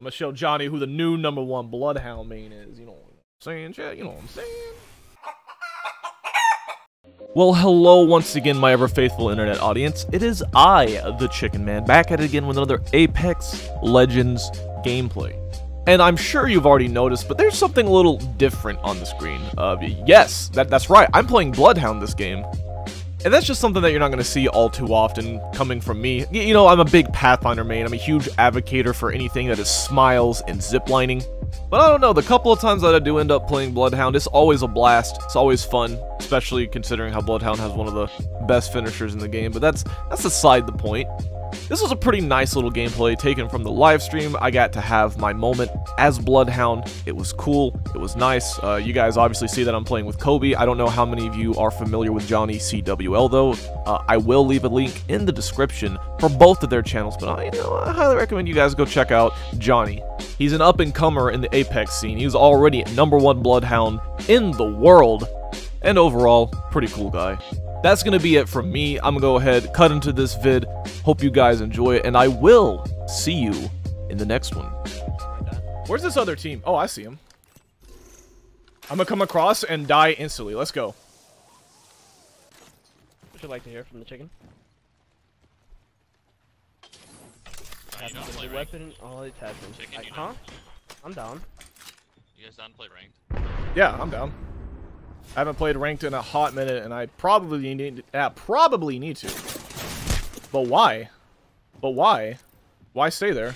I'm gonna show Jonny who the new number one Bloodhound main is. You know what I'm saying, chat? You know what I'm saying? Well, hello once again, my ever faithful internet audience. It is I, the Chicken Man, back at it again with another Apex Legends gameplay. And I'm sure you've already noticed, but there's something a little different on the screen. Uh, yes, that, that's right, I'm playing Bloodhound this game. And that's just something that you're not going to see all too often coming from me. You know, I'm a big Pathfinder main. I'm a huge advocator for anything that is smiles and ziplining. But I don't know, the couple of times that I do end up playing Bloodhound, it's always a blast. It's always fun, especially considering how Bloodhound has one of the best finishers in the game. But that's that's aside the point. This was a pretty nice little gameplay taken from the live stream. I got to have my moment as Bloodhound. It was cool. It was nice. Uh, you guys obviously see that I'm playing with Kobi. I don't know how many of you are familiar with Jonny CWL though. Uh, I will leave a link in the description for both of their channels, but I, you know, I highly recommend you guys go check out Jonny. He's an up-and-comer in the Apex scene. He's already number one Bloodhound in the world, and overall, pretty cool guy that's going to be it from me. I'm going to go ahead, cut into this vid. Hope you guys enjoy it, and I will see you in the next one. Where's this other team? Oh, I see him. I'm going to come across and die instantly. Let's go. Would you like to hear from the chicken? You know, the ranked. weapon, all it has. Chicken, Like, you huh? know. I'm down. You guys down to play ranked? Yeah, I'm down. I haven't played ranked in a hot minute, and I probably need uh, probably need to. But why? But why? Why stay there?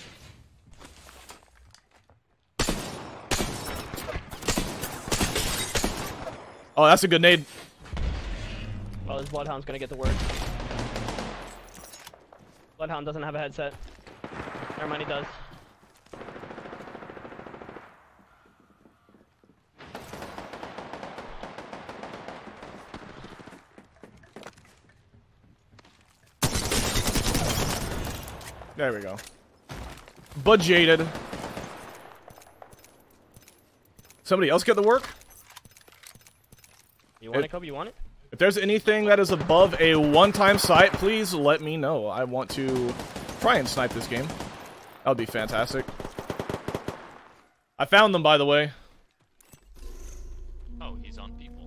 Oh, that's a good nade. Oh, this Bloodhound's gonna get the word. Bloodhound doesn't have a headset. Never mind, he does. There we go. But jaded. Somebody else get the work? You want It- it, Kobi? You want it? If there's anything that is above a one-time sight, please let me know. I want to try and snipe this game. That would be fantastic. I found them, by the way. Oh, he's on people.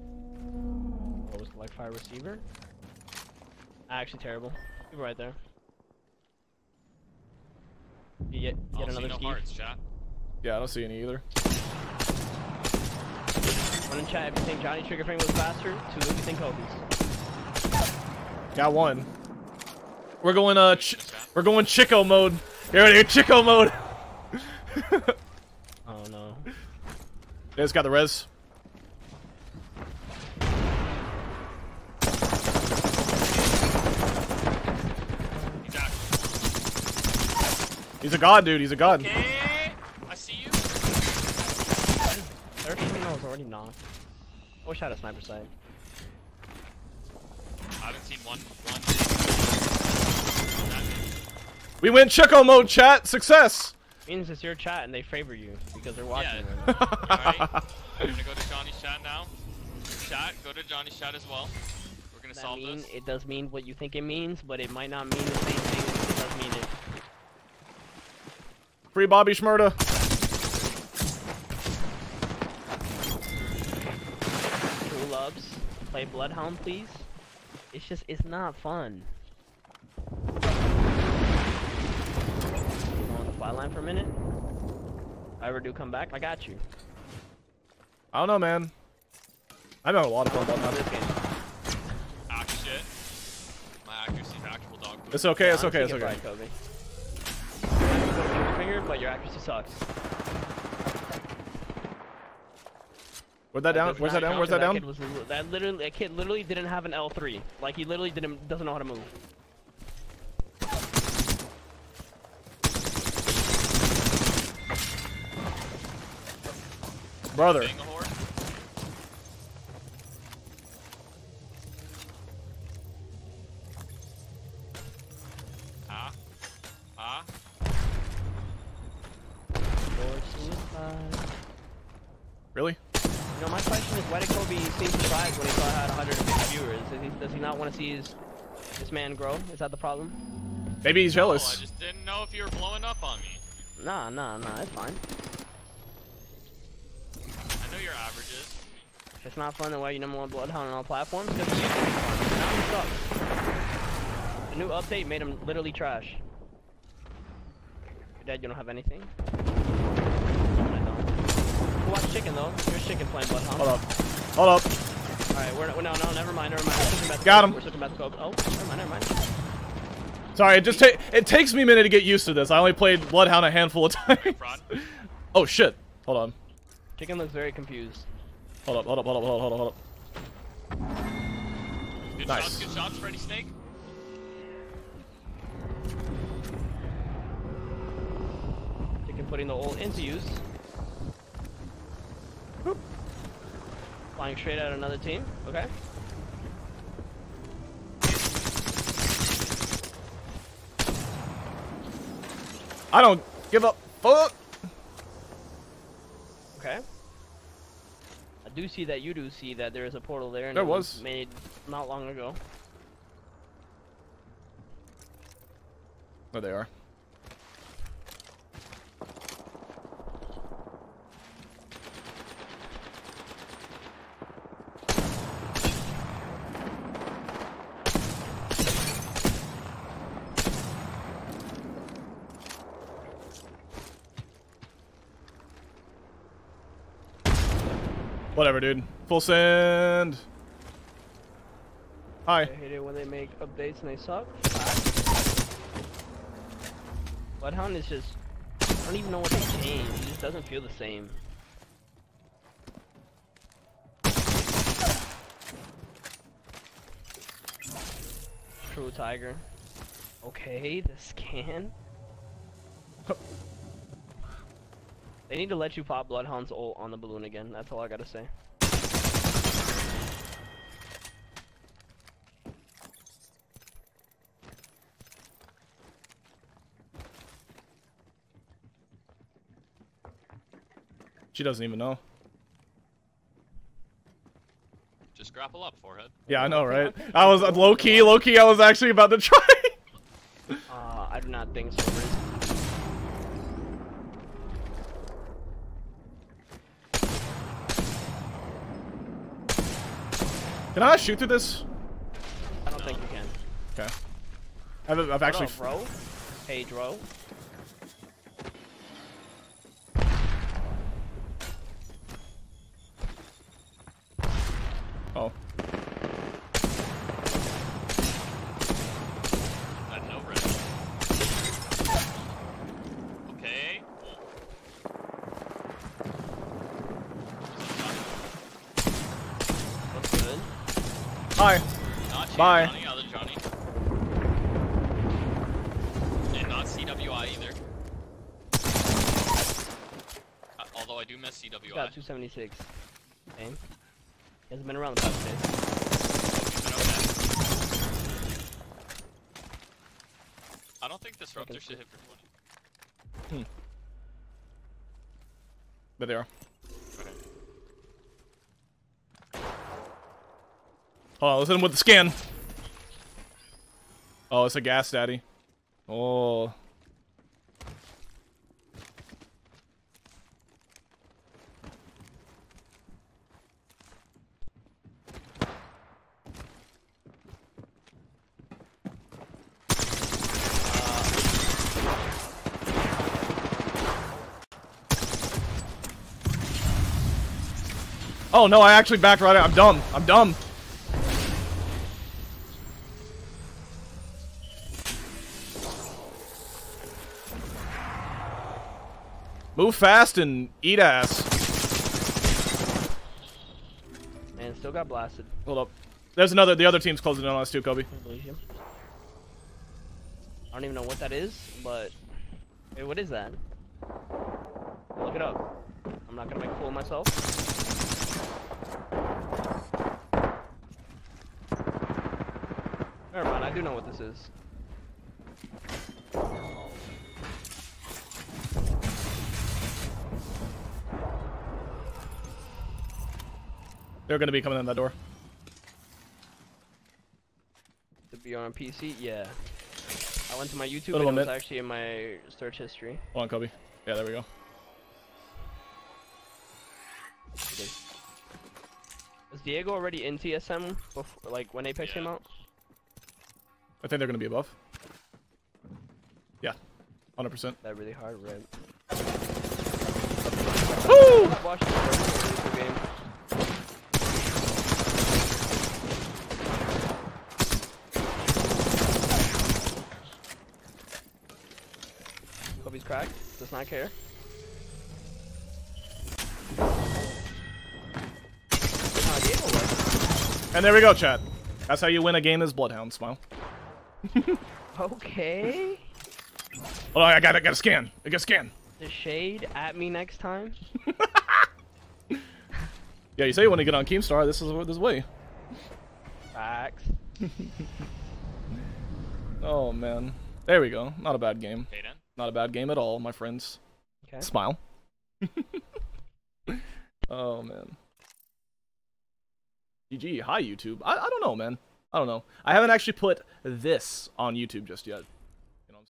What was the like fire receiver? Ah, actually terrible. You're right there. You get, I get don't see another no ski. hearts, chat. Yeah, I don't see any either. One in chat, if you think Jonny Trigger Frame was faster, two if you think Kobi's. Got one. We're going uh, ch In the chat. we're going Chico mode. Here it is, Chico mode. Oh no. Yeah, it's got the res. He's out. He's a god, dude. He's a god. Okay, I see you. Third terminal is already knocked. I wish I had a sniper sight. I haven't seen one. One. We went Chico mode, chat. Success. Means it's your chat and they favor you because they're Yeah. watching right now. Alright. We're gonna go to Jonny's chat now. Chat, go to Jonny's chat as well. We're gonna That solve mean, this. it does mean what you think it means, but it might not mean the same thing it does mean it. Free Bobby Shmurda. True loves, play Bloodhound, please. It's just, it's not fun. Go on the fly line for a minute. If I ever do come back, I got you. I don't know, man. I'm having a lot of fun about This that. game. Ah, shit. My accuracy's actual dog food. It's okay. It's Nah, okay. It's take it okay. Gonna go finger finger, but your accuracy sucks. Where's that down? Where's that down? Where's Where's 'cause that down? Kid was, that literally, that kid literally didn't have an L3. Like he literally didn't doesn't know how to move. Brother. Being a whore? Ah. Ah. Or suicide. Really? You know, my question is, why did Kobi seem surprised when he saw I had 150 viewers? Does he, does he not want to see his this man grow? Is that the problem? Maybe he's Oh, I jealous. just didn't know if you were blowing up on me. Nah, nah, nah, it's fine. I know your averages. If it's not fun, then why are you number one Bloodhound on all platforms? Because it used to be fun. Now it sucks. The new update made him literally trash. Your dad, you don't have anything? I don't. Go watch Chicken, though. Here's Chicken playing Bloodhound. Hold up. Hold up. Alright, we're, we're no, no, never mind, never mind. We're switching back Got him. We're switching back to Oh, never mind, never mind. Sorry, it just ta it takes me a minute to get used to this. I only played Bloodhound a handful of times. Oh shit. Hold on. Chicken looks very confused. Hold up, hold up, hold up, hold up, hold up, hold up. Good Nice. shots, good shots, Freddy Snake. Chicken putting the ult into use. Flying straight at another team. Okay. I don't give up. Fuck. Okay. I do see that you do see that there is a portal there. And There it was. made not long ago. There they are. Whatever, dude. Full send. Hi. I hate it when they make updates and they suck. Bloodhound is just. I don't even know what they changed. It just doesn't feel the same. True Tiger. Okay, the scan. they need to let you pop Bloodhound's ult on the balloon again. That's all I gotta say. She doesn't even know. Just grapple up, forehead. Yeah, I know, right? I was low key, low key. I was actually about to try. Uh, I do not think so. Can I shoot through this? I don't think you can. Okay. I've, I've actually. Up, bro? Hey, Dro. Oh. I know, Red. Okay. Looks good. Hi. Not Bye. Johnny, other Johnny. And not CWI either. Uh, although I do miss He's CWI. got 276. Aim. He hasn't been around the past days. I don't think Disruptor Fucking should hit for 20. There they are. On, let's hit him with the scan. Oh, it's a gas daddy. Oh. Oh no, I actually backed right out. I'm dumb. I'm dumb. Move fast and eat ass. Man, still got blasted. Hold up. There's another. The other team's closing in on us too, Kobi. I believe you. I don't even know what that is, but hey, what is that? Look it up. I'm not gonna make a fool of myself. Never mind. I do know what this is. They're gonna be coming in that door. To be on PC, yeah. I went to my YouTube Little and it was actually in my search history. Hold on, Kobi. Yeah, there we go. Was Diego already in TSM before, like when Apex came out? I think they're gonna be above. Yeah, hundred percent. That really hard rip. Woo! Watch the game. Kobi's cracked. Does not care. Diego was. And there we go, chat. That's how you win a game as Bloodhound. Smile. Okay. Oh, I got it. Got to scan. I got to scan. The shade at me next time. Yeah, you say you want to get on Keemstar. This is this way. Facts. Oh man. There we go. Not a bad game. Kaden. Not a bad game at all, my friends. Okay. Smile. oh man. GG. Hi YouTube. I, I don't know, man. I don't know. I haven't actually put this on YouTube just yet.